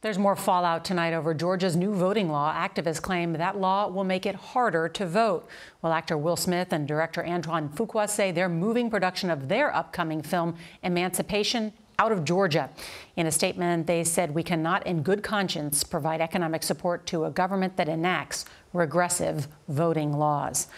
There's more fallout tonight over Georgia's new voting law. Activists claim that law will make it harder to vote. While actor Will Smith and director Antoine Fuqua say they're moving production of their upcoming film, Emancipation, out of Georgia. In a statement, they said we cannot, in good conscience, provide economic support to a government that enacts regressive voting laws.